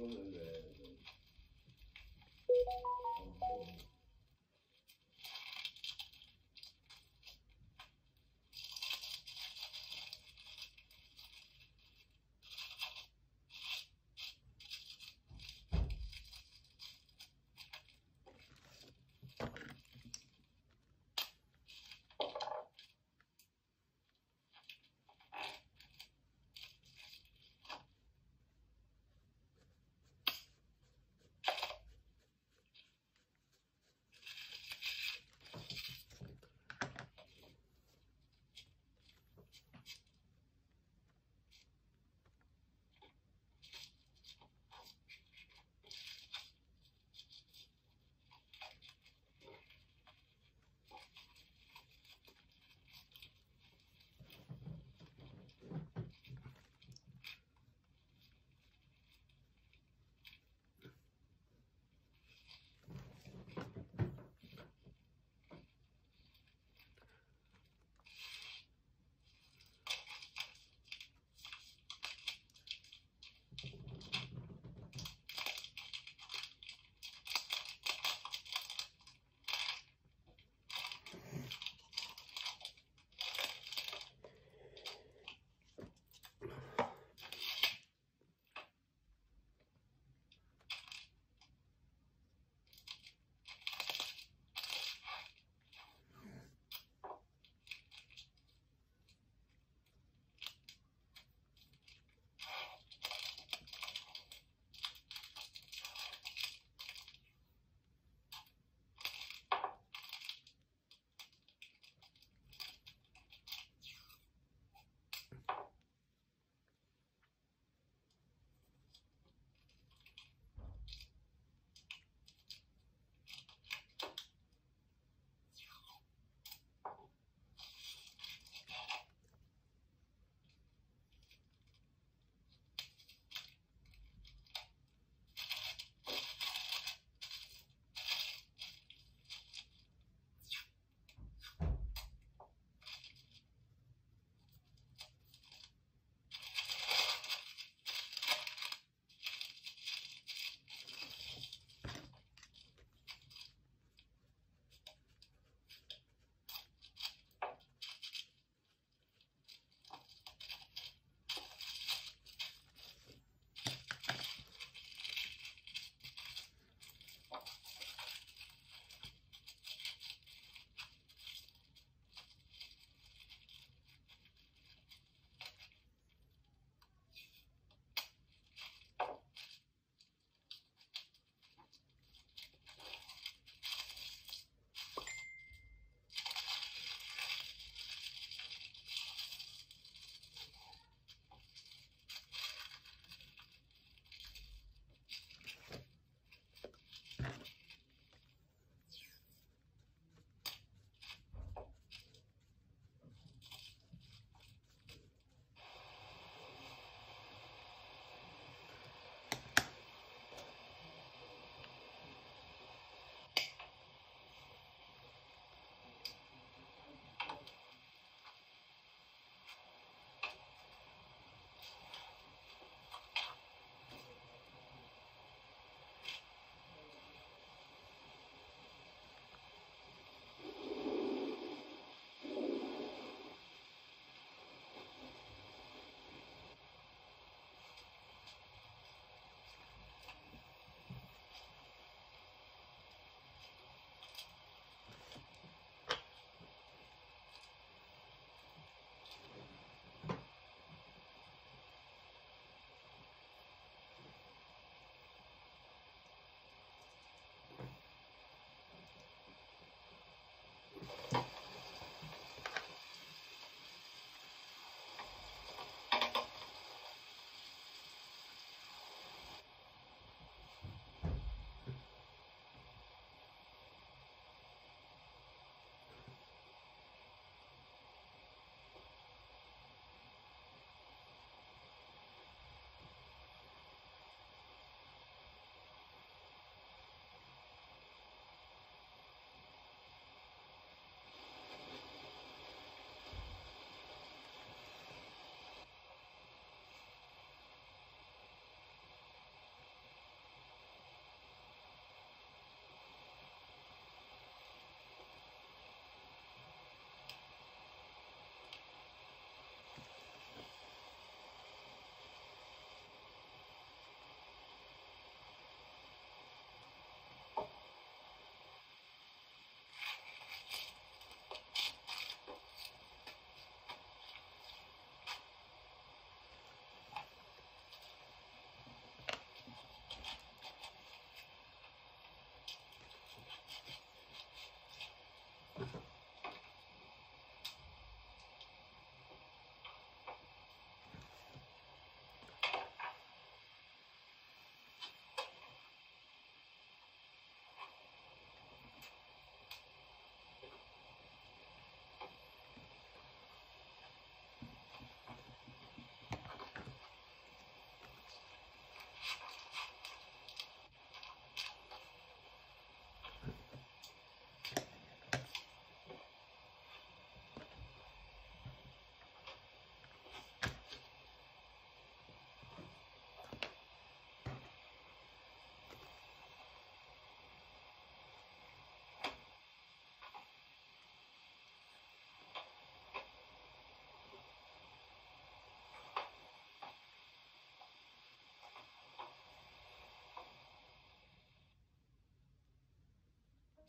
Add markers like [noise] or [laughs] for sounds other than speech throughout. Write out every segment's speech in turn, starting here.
todo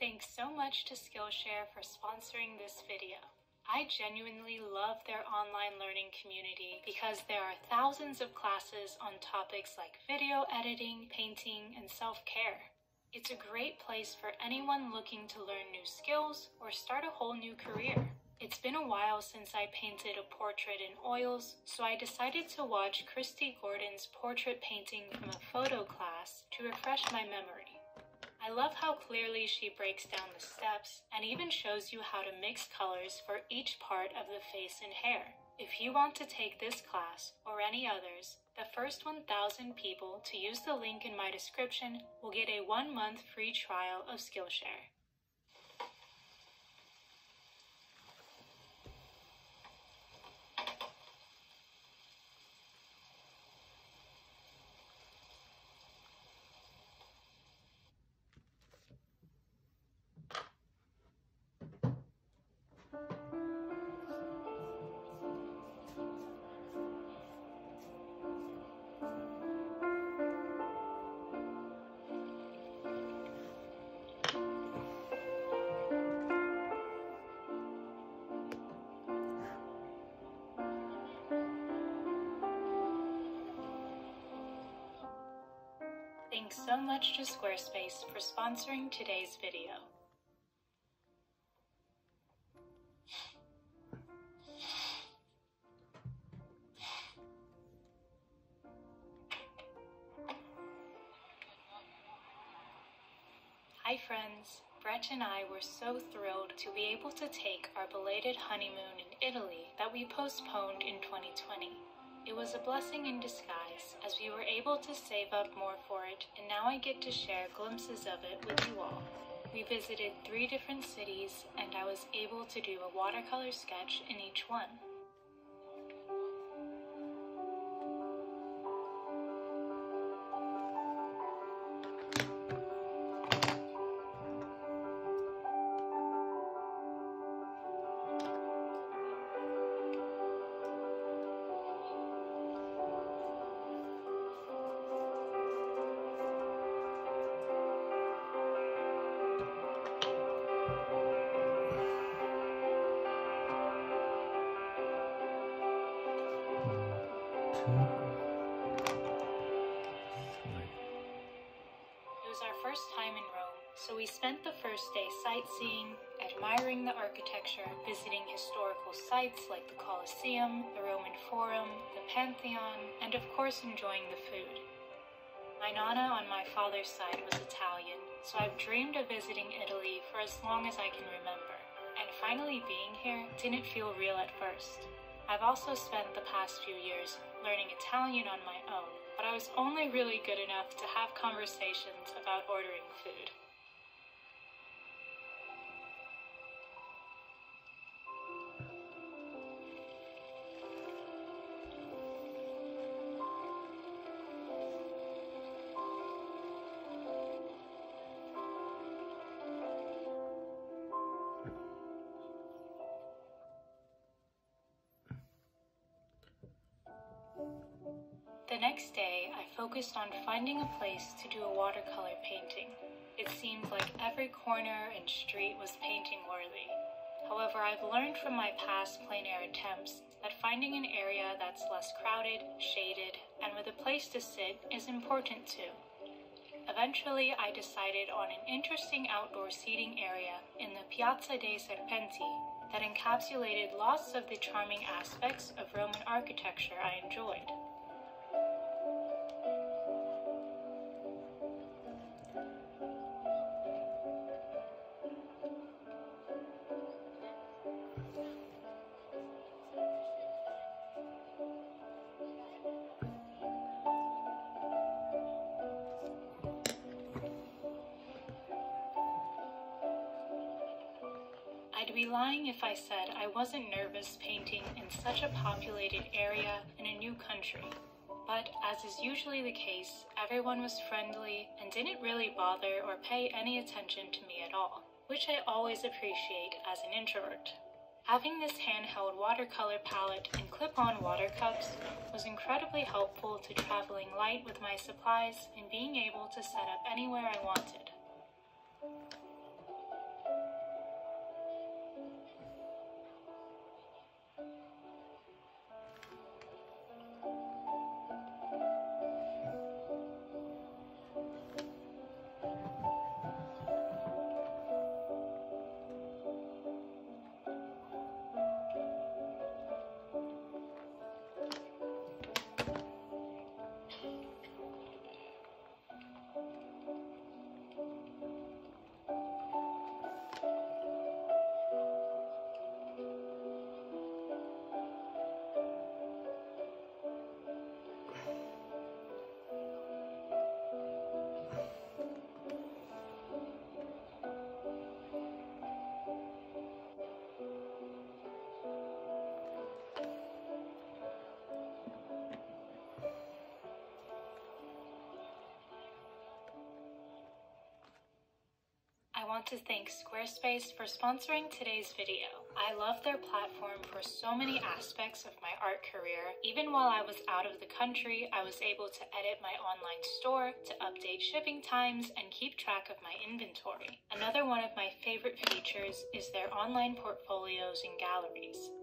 Thanks so much to Skillshare for sponsoring this video. I genuinely love their online learning community because there are thousands of classes on topics like video editing, painting, and self-care. It's a great place for anyone looking to learn new skills or start a whole new career. It's been a while since I painted a portrait in oils, so I decided to watch Kristy Gordon's portrait painting from a photo class to refresh my memory. I love how clearly she breaks down the steps and even shows you how to mix colors for each part of the face and hair. If you want to take this class or any others, the first 1,000 people to use the link in my description will get a one month free trial of Skillshare. Much to Squarespace for sponsoring today's video. Hi friends, Brett and I were so thrilled to be able to take our belated honeymoon in Italy that we postponed in 2020. It was a blessing in disguise as we were able to save up more for it, and now I get to share glimpses of it with you all. We visited three different cities, and I was able to do a watercolor sketch in each one. Visiting historical sites like the Colosseum, the Roman Forum, the Pantheon, and of course enjoying the food. My nana on my father's side was Italian, so I've dreamed of visiting Italy for as long as I can remember, and finally being here didn't feel real at first. I've also spent the past few years learning Italian on my own, but I was only really good enough to have conversations about ordering food. Next day, I focused on finding a place to do a watercolor painting. It seemed like every corner and street was painting worthy. However, I've learned from my past plein air attempts that finding an area that's less crowded, shaded, and with a place to sit is important too. Eventually, I decided on an interesting outdoor seating area in the Piazza dei Serpenti that encapsulated lots of the charming aspects of Roman architecture I enjoyed. I said I wasn't nervous painting in such a populated area in a new country. But as is usually the case, everyone was friendly and didn't really bother or pay any attention to me at all, which I always appreciate as an introvert. Having this handheld watercolor palette and clip-on water cups was incredibly helpful to traveling light with my supplies and being able to set up anywhere I wanted. Want to thank Squarespace for sponsoring today's video. I love their platform for so many aspects of my art career. Even while I was out of the country, I was able to edit my online store, to update shipping times, and keep track of my inventory. Another one of my favorite features is their online portfolios and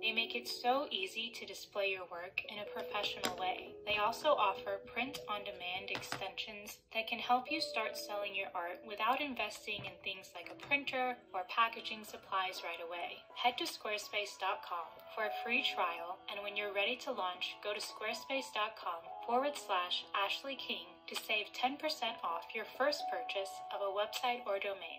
They make it so easy to display your work in a professional way. They also offer print on demand extensions that can help you start selling your art without investing in things like a printer or packaging supplies right away. Head to squarespace.com for a free trial, and when you're ready to launch, go to squarespace.com forward slash Ashley King to save 10% off your first purchase of a website or domain.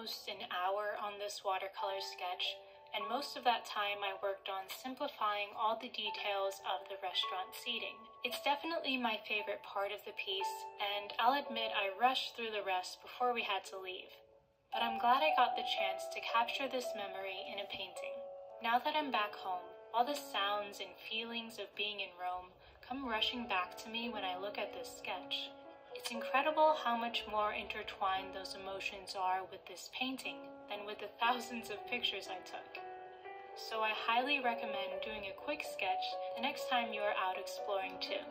Almost an hour on this watercolor sketch, and most of that time I worked on simplifying all the details of the restaurant seating. It's definitely my favorite part of the piece, and I'll admit I rushed through the rest before we had to leave. But I'm glad I got the chance to capture this memory in a painting. Now that I'm back home, all the sounds and feelings of being in Rome come rushing back to me when I look at this sketch. It's incredible how much more intertwined those emotions are with this painting than with the thousands of pictures I took. So I highly recommend doing a quick sketch the next time you are out exploring too.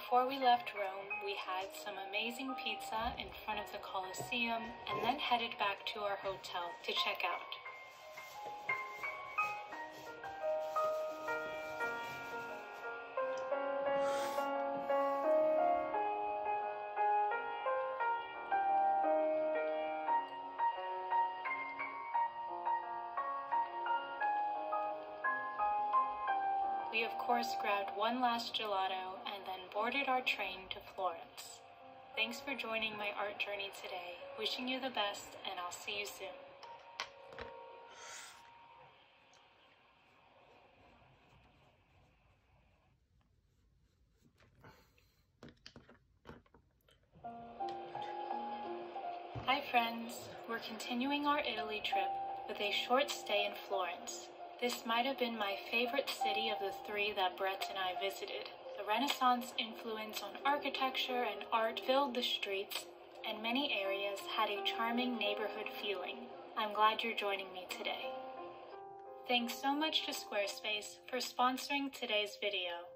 Before we left Rome, we had some amazing pizza in front of the Colosseum and then headed back to our hotel to check out. We of course grabbed one last gelato and boarded our train to Florence. Thanks for joining my art journey today. Wishing you the best, and I'll see you soon. Hi friends, we're continuing our Italy trip with a short stay in Florence. This might have been my favorite city of the three that Brett and I visited. The Renaissance influence on architecture and art filled the streets, and many areas had a charming neighborhood feeling. I'm glad you're joining me today. Thanks so much to Squarespace for sponsoring today's video.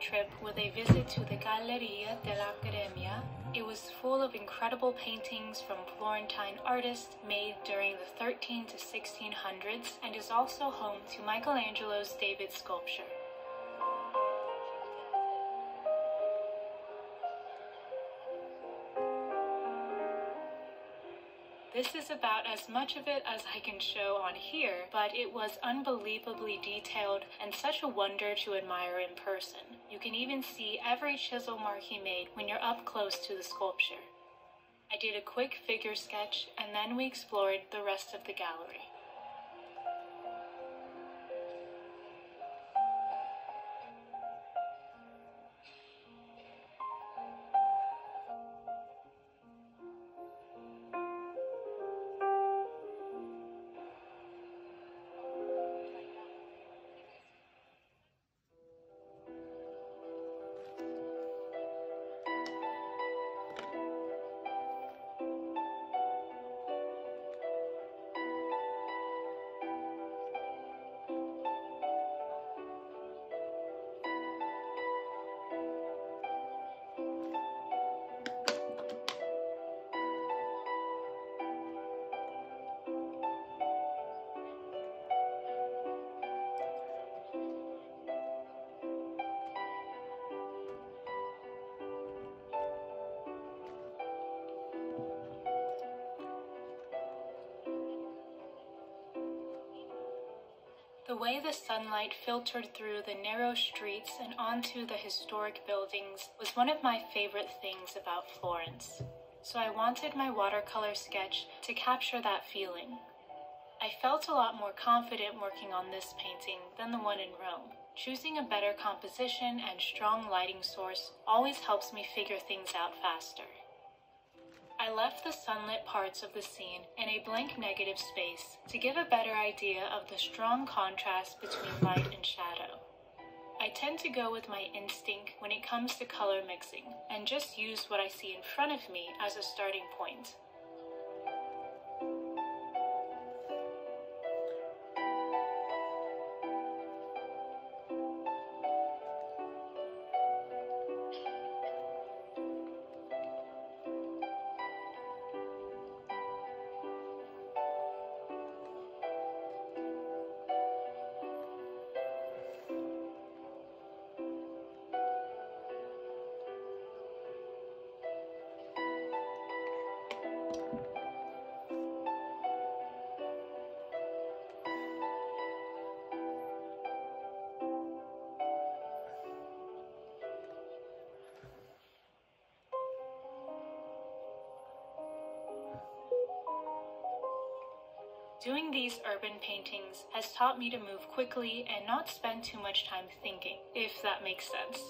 Trip with a visit to the Galleria dell'Accademia. It was full of incredible paintings from Florentine artists made during the 13 to 1600s and is also home to Michelangelo's David sculpture. This is about as much of it as I can show on here, but it was unbelievably detailed and such a wonder to admire in person. You can even see every chisel mark he made when you're up close to the sculpture. I did a quick figure sketch and then we explored the rest of the gallery. The way the sunlight filtered through the narrow streets and onto the historic buildings was one of my favorite things about Florence. So I wanted my watercolor sketch to capture that feeling. I felt a lot more confident working on this painting than the one in Rome. Choosing a better composition and strong lighting source always helps me figure things out faster. I left the sunlit parts of the scene in a blank negative space to give a better idea of the strong contrast between light and shadow. I tend to go with my instinct when it comes to color mixing and just use what I see in front of me as a starting point. Doing these urban paintings has taught me to move quickly and not spend too much time thinking, if that makes sense.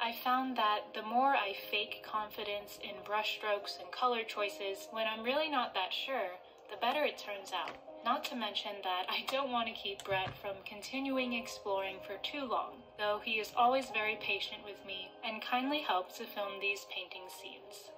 I found that the more I fake confidence in brushstrokes and color choices when I'm really not that sure, the better it turns out. Not to mention that I don't want to keep Brett from continuing exploring for too long, though he is always very patient with me and kindly helps to film these painting scenes.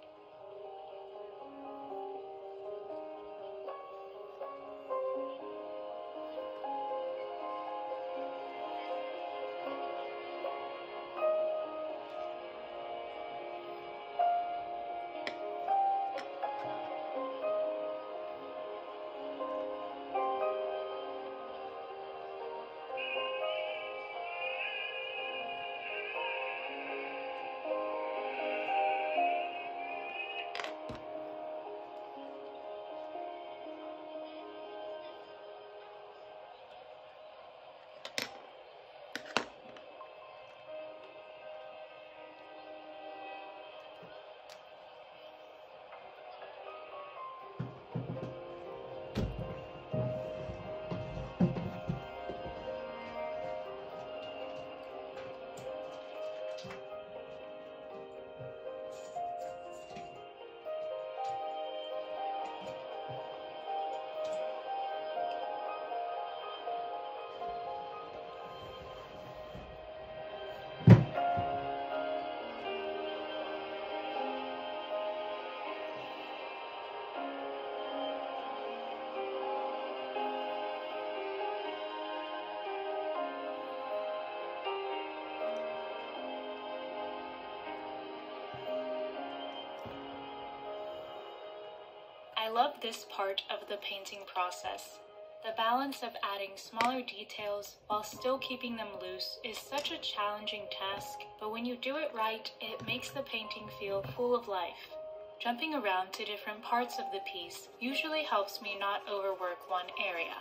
Love this part of the painting process. The balance of adding smaller details while still keeping them loose is such a challenging task, but when you do it right, it makes the painting feel full of life. Jumping around to different parts of the piece usually helps me not overwork one area.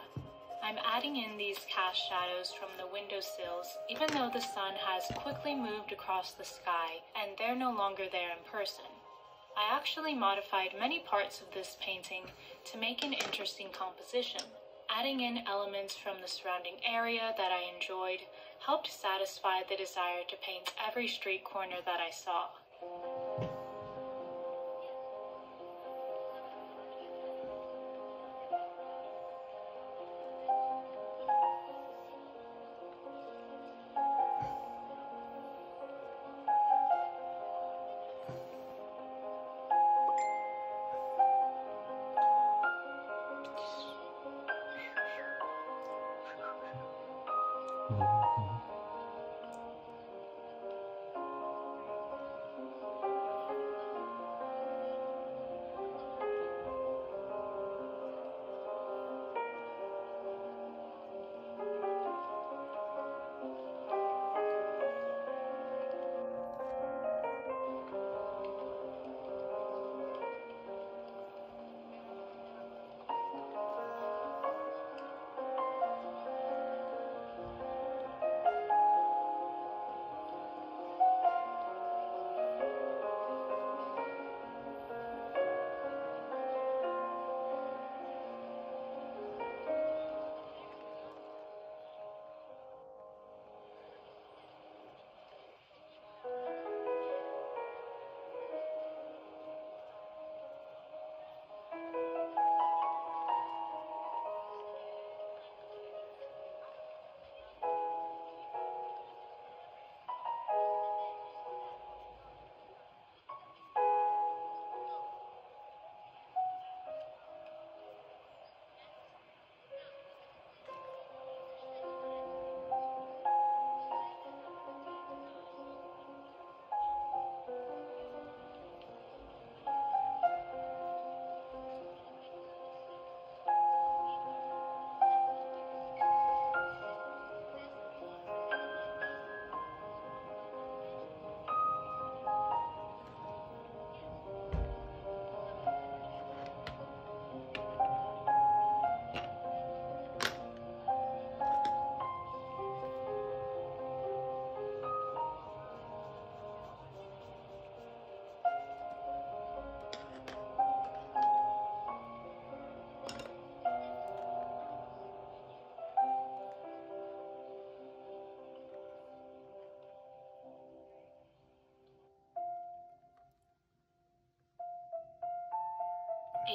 I'm adding in these cast shadows from the windowsills, even though the sun has quickly moved across the sky and they're no longer there in person. I actually modified many parts of this painting to make an interesting composition. Adding in elements from the surrounding area that I enjoyed helped satisfy the desire to paint every street corner that I saw. A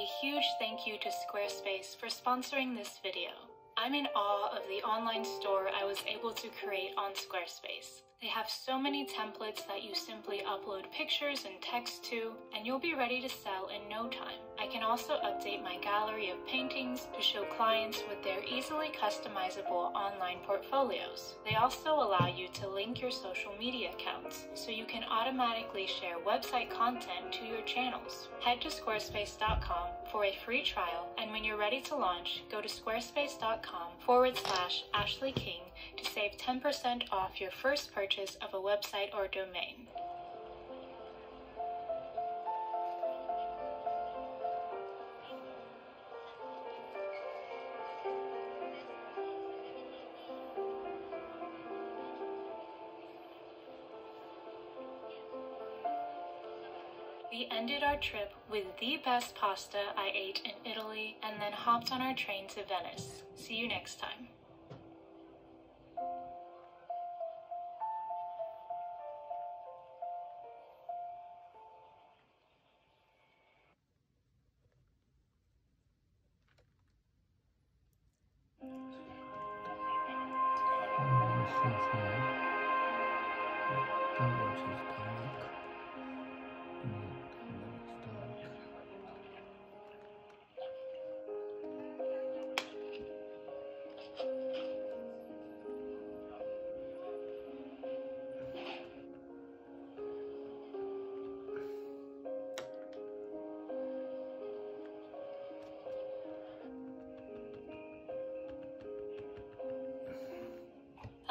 huge thank you to Squarespace for sponsoring this video. I'm in awe of the online store I was able to create on Squarespace. They have so many templates that you simply upload pictures and text to, and you'll be ready to sell in no time. I can also update my gallery of paintings to show clients with their easily customizable online portfolios. They also allow you to link your social media accounts, so you can automatically share website content to your channels. Head to squarespace.com for a free trial, and when you're ready to launch, go to squarespace.com forward slash Ashley King to save 10% off your first purchase of a website or domain. Our trip with the best pasta I ate in Italy and then hopped on our train to Venice. See you next time.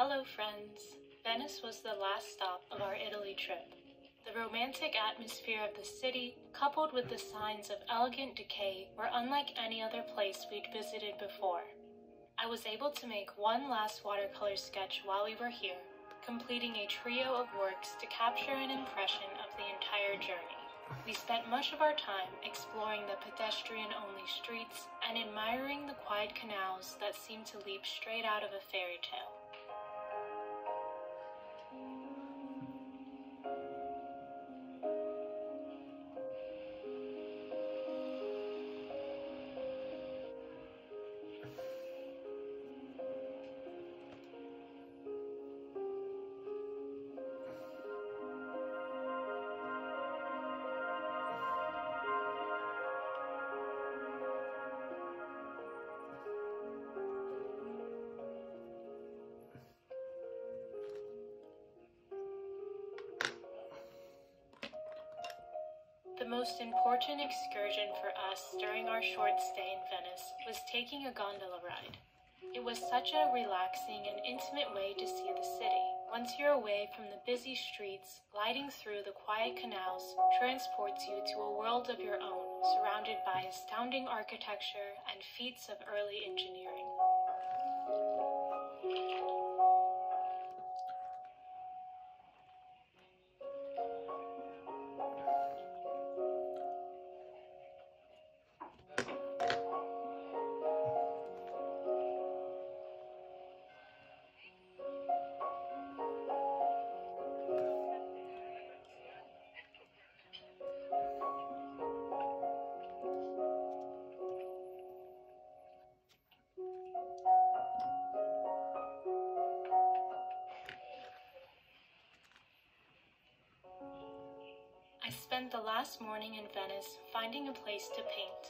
Hello, friends. Venice was the last stop of our Italy trip. The romantic atmosphere of the city, coupled with the signs of elegant decay, were unlike any other place we'd visited before. I was able to make one last watercolor sketch while we were here, completing a trio of works to capture an impression of the entire journey. We spent much of our time exploring the pedestrian only streets and admiring the quiet canals that seemed to leap straight out of a fairy tale. Most important excursion for us during our short stay in Venice was taking a gondola ride. It was such a relaxing and intimate way to see the city. Once you're away from the busy streets, gliding through the quiet canals transports you to a world of your own, surrounded by astounding architecture and feats of early engineering. Spent the last morning in Venice finding a place to paint.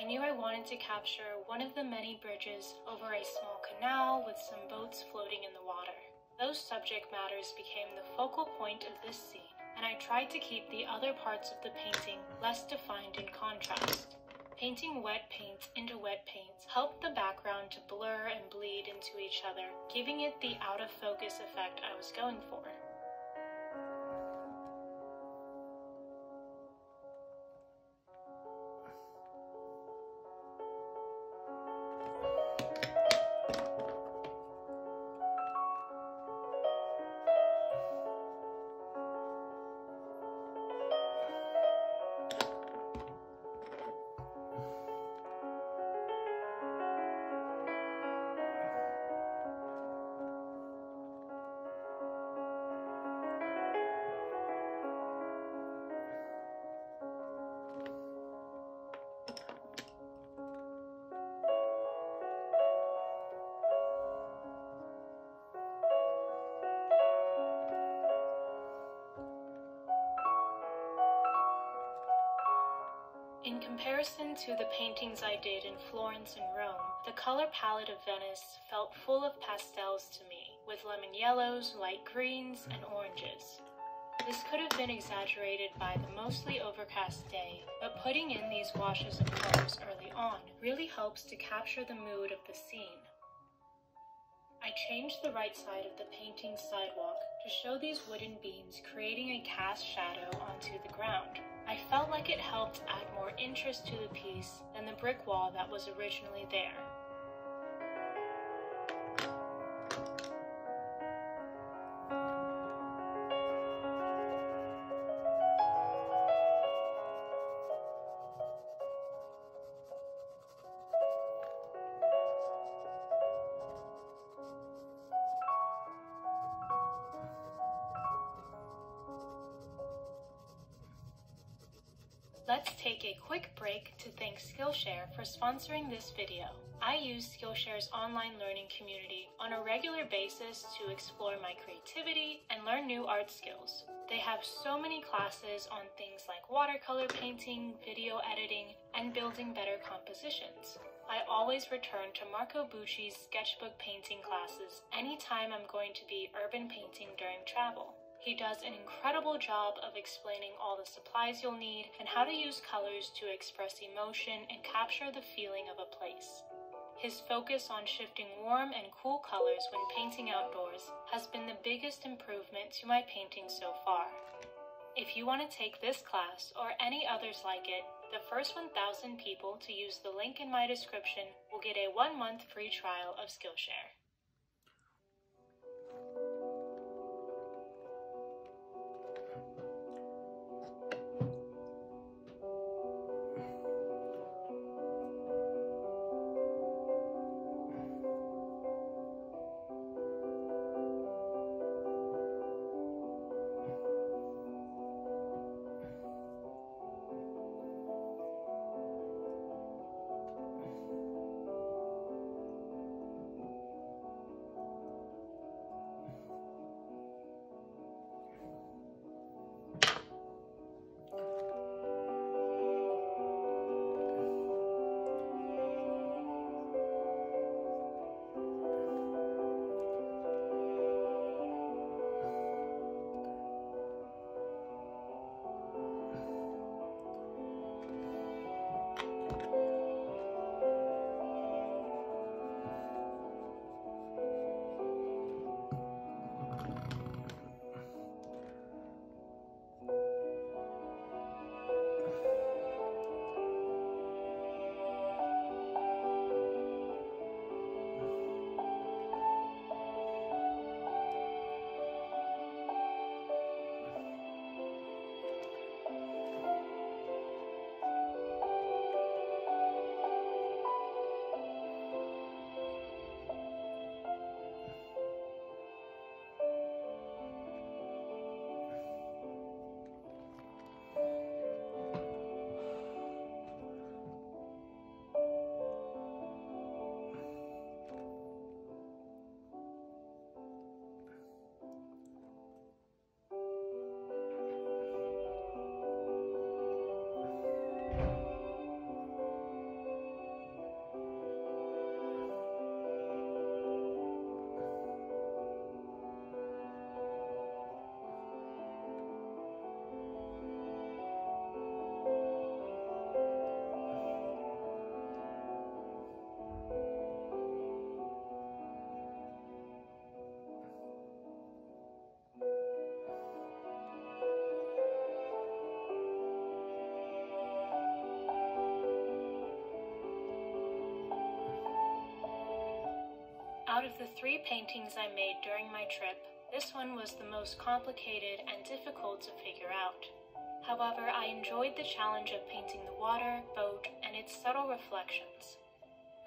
I knew I wanted to capture one of the many bridges over a small canal with some boats floating in the water. Those subject matters became the focal point of this scene, and I tried to keep the other parts of the painting less defined in contrast. Painting wet paints into wet paints helped the background to blur and bleed into each other, giving it the out of focus effect I was going for. In comparison to the paintings I did in Florence and Rome, the color palette of Venice felt full of pastels to me, with lemon yellows, light greens, and oranges. This could have been exaggerated by the mostly overcast day, but putting in these washes of colors early on really helps to capture the mood of the scene. I changed the right side of the painting's sidewalk to show these wooden beams creating a cast shadow onto the ground. I felt like it helped add more interest to the piece than the brick wall that was originally there. Skillshare for sponsoring this video. I use Skillshare's online learning community on a regular basis to explore my creativity and learn new art skills. They have so many classes on things like watercolor painting, video editing, and building better compositions. I always return to Marco Bucci's sketchbook painting classes anytime I'm going to be urban painting during travel. He does an incredible job of explaining all the supplies you'll need and how to use colors to express emotion and capture the feeling of a place. His focus on shifting warm and cool colors when painting outdoors has been the biggest improvement to my painting so far. If you want to take this class or any others like it, the first 1,000 people to use the link in my description will get a one month free trial of Skillshare. Out of the three paintings I made during my trip, this one was the most complicated and difficult to figure out. However, I enjoyed the challenge of painting the water, boat, and its subtle reflections.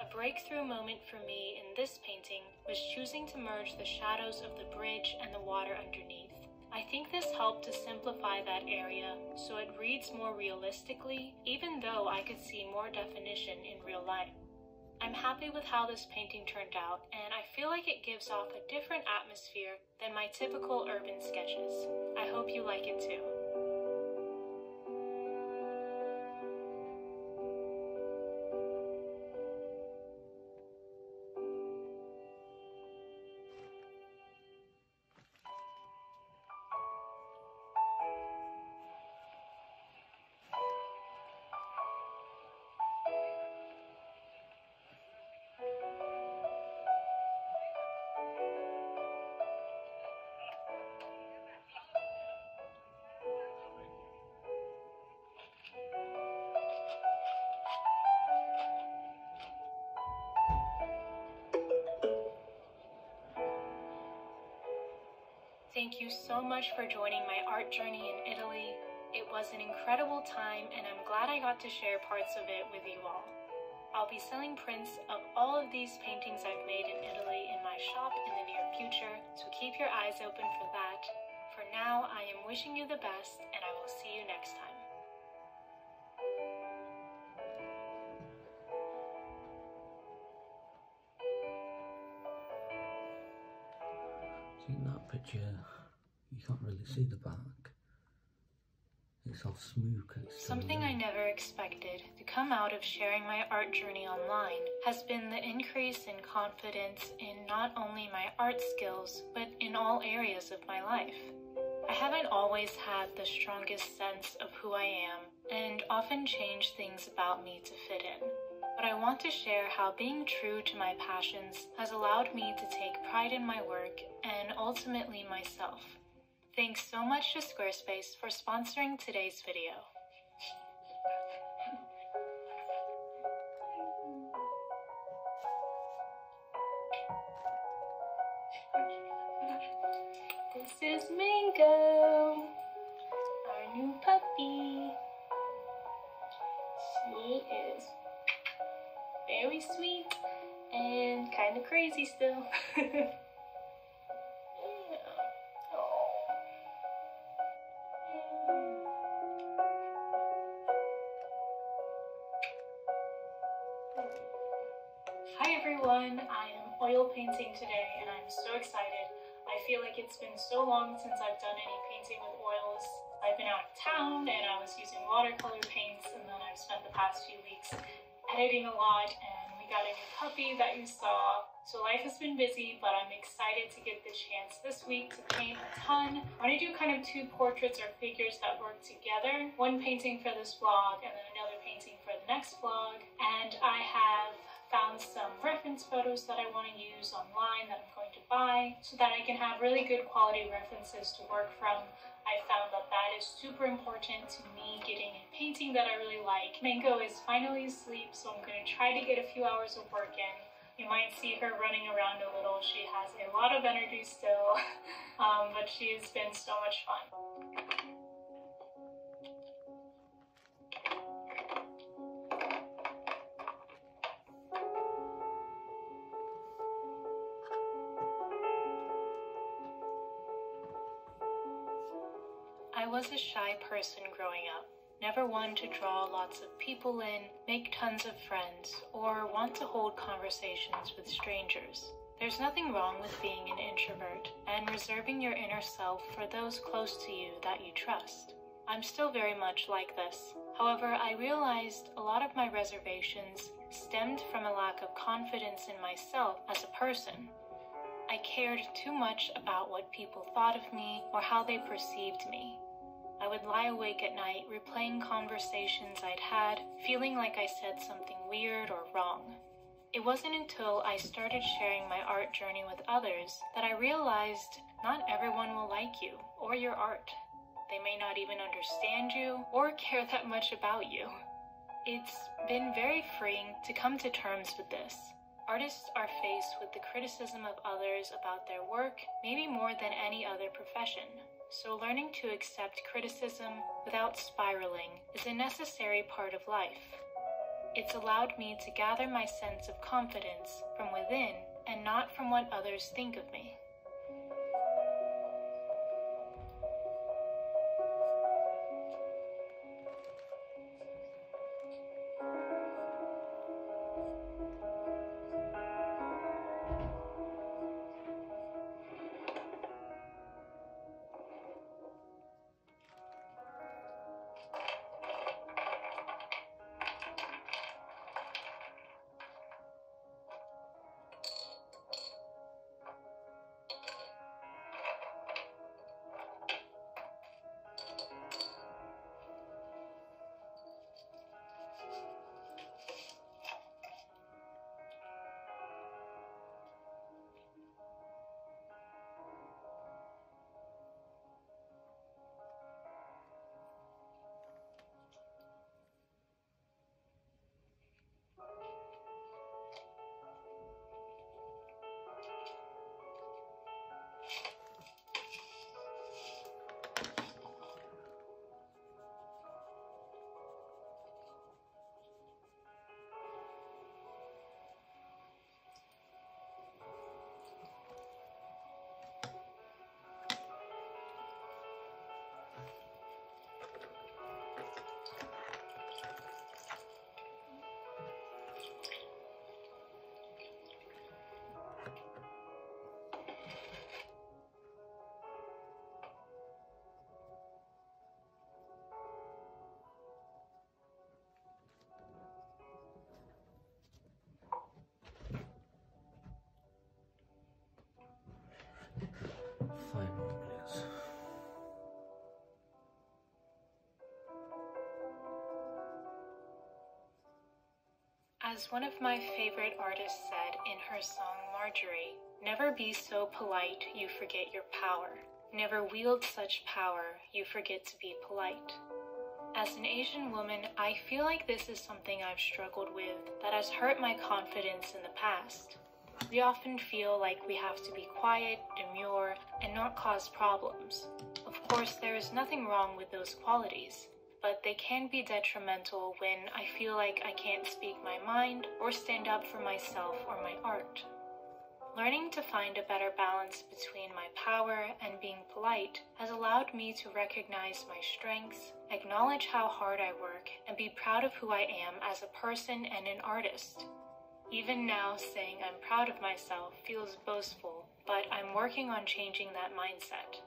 A breakthrough moment for me in this painting was choosing to merge the shadows of the bridge and the water underneath. I think this helped to simplify that area so it reads more realistically, even though I could see more definition in real life. I'm happy with how this painting turned out, and feel like it gives off a different atmosphere than my typical urban sketches. I hope you like it too. Thank you so much for joining my art journey in Italy. It was an incredible time, and I'm glad I got to share parts of it with you all. I'll be selling prints of all of these paintings I've made in Italy in my shop in the near future, so keep your eyes open for that. For now, I am wishing you the best, picture, uh, you can't really see the back. It's all smooth. Something I never expected to come out of sharing my art journey online has been the increase in confidence in not only my art skills, but in all areas of my life. I haven't always had the strongest sense of who I am and often change things about me to fit in but I want to share how being true to my passions has allowed me to take pride in my work and ultimately myself. Thanks so much to Squarespace for sponsoring today's video. Hi everyone, I am oil painting today and I'm so excited. I feel like it's been so long since I've done any painting with oils. I've been out of town and I was using watercolor paints and then I've spent the past few weeks editing a lot and we got a new puppy that you saw. So life has been busy, but I'm excited to get the chance this week to paint a ton. I want to do kind of two portraits or figures that work together. One painting for this vlog and then another painting for the next vlog. And I have found some reference photos that I want to use online that I'm going to buy so that I can have really good quality references to work from. I found that that is super important to me getting a painting that I really like. Mango is finally asleep, so I'm going to try to get a few hours of work in. You might see her running around a little. She has a lot of energy still, [laughs] um, but she's been so much fun. Was a shy person growing up, never one to draw lots of people in, make tons of friends, or want to hold conversations with strangers. There's nothing wrong with being an introvert and reserving your inner self for those close to you that you trust. I'm still very much like this. However, I realized a lot of my reservations stemmed from a lack of confidence in myself as a person. I cared too much about what people thought of me or how they perceived me. I would lie awake at night replaying conversations I'd had, feeling like I said something weird or wrong. It wasn't until I started sharing my art journey with others that I realized not everyone will like you or your art. They may not even understand you or [laughs] care that much about you. It's been very freeing to come to terms with this. Artists are faced with the criticism of others about their work, maybe more than any other profession. So, learning to accept criticism without spiraling is a necessary part of life. It's allowed me to gather my sense of confidence from within and not from what others think of me. As one of my favorite artists said in her song Marjorie, never be so polite you forget your power. Never wield such power you forget to be polite. As an Asian woman, I feel like this is something I've struggled with that has hurt my confidence in the past. We often feel like we have to be quiet, demure, and not cause problems. Of course, there is nothing wrong with those qualities, but they can be detrimental when I feel like I can't speak my mind or stand up for myself or my art. Learning to find a better balance between my power and being polite has allowed me to recognize my strengths, acknowledge how hard I work, and be proud of who I am as a person and an artist. Even now, saying I'm proud of myself feels boastful, but I'm working on changing that mindset.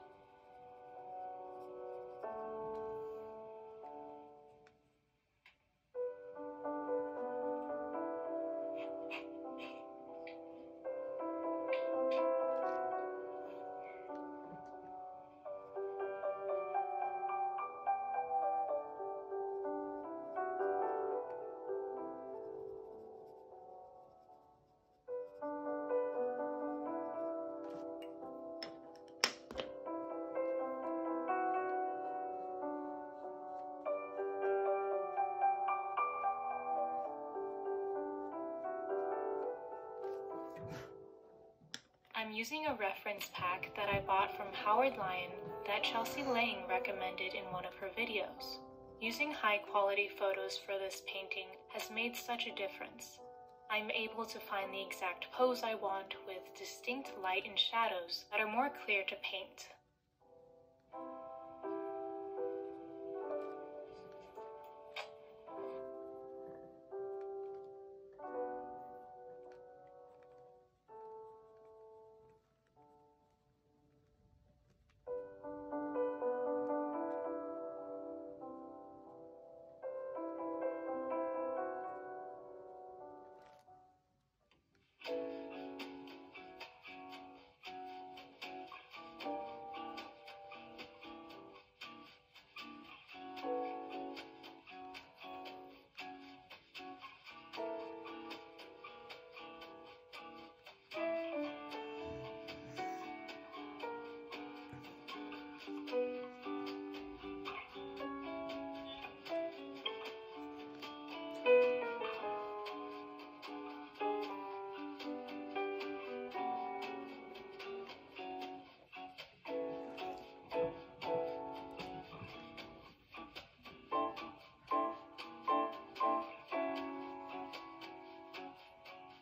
Using a reference pack that I bought from Howard Lyon that Chelsea Lang recommended in one of her videos. Using high quality photos for this painting has made such a difference. I'm able to find the exact pose I want with distinct light and shadows that are more clear to paint.